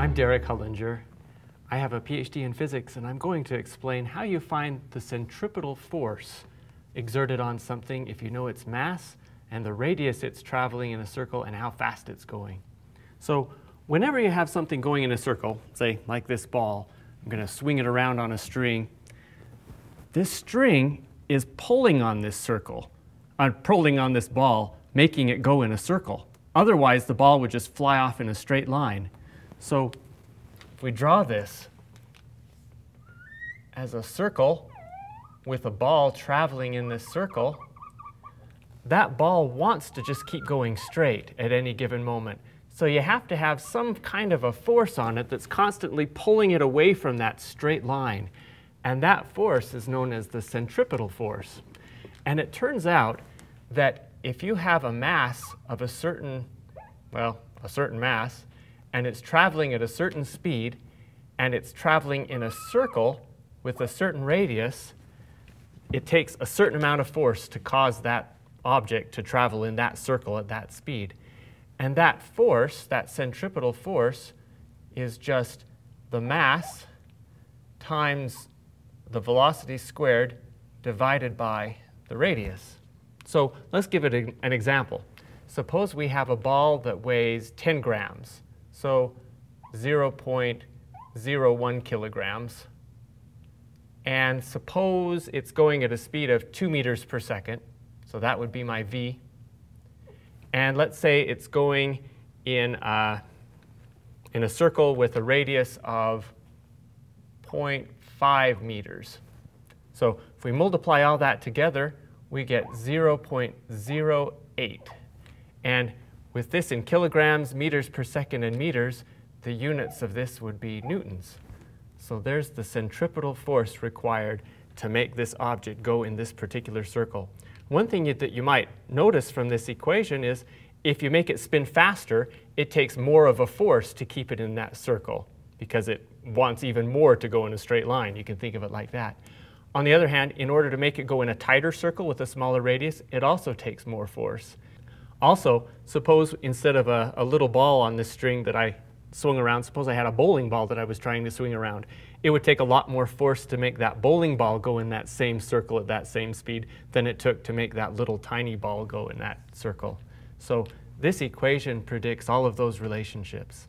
I'm Derek Hullinger. I have a PhD in physics and I'm going to explain how you find the centripetal force exerted on something if you know its mass and the radius it's traveling in a circle and how fast it's going. So whenever you have something going in a circle, say like this ball, I'm going to swing it around on a string, this string is pulling on this circle, uh, pulling on this ball, making it go in a circle. Otherwise, the ball would just fly off in a straight line. So if we draw this as a circle with a ball traveling in this circle, that ball wants to just keep going straight at any given moment. So you have to have some kind of a force on it that's constantly pulling it away from that straight line. And that force is known as the centripetal force. And it turns out that if you have a mass of a certain, well, a certain mass, and it's traveling at a certain speed, and it's traveling in a circle with a certain radius, it takes a certain amount of force to cause that object to travel in that circle at that speed. And that force, that centripetal force, is just the mass times the velocity squared divided by the radius. So let's give it an example. Suppose we have a ball that weighs 10 grams so 0.01 kilograms. And suppose it's going at a speed of 2 meters per second, so that would be my v. And let's say it's going in a, in a circle with a radius of 0.5 meters. So if we multiply all that together, we get 0.08. And with this in kilograms, meters per second, and meters, the units of this would be newtons. So there's the centripetal force required to make this object go in this particular circle. One thing that you might notice from this equation is if you make it spin faster, it takes more of a force to keep it in that circle because it wants even more to go in a straight line. You can think of it like that. On the other hand, in order to make it go in a tighter circle with a smaller radius, it also takes more force. Also, suppose instead of a, a, little ball on this string that I swung around, suppose I had a bowling ball that I was trying to swing around. It would take a lot more force to make that bowling ball go in that same circle at that same speed than it took to make that little tiny ball go in that circle. So this equation predicts all of those relationships.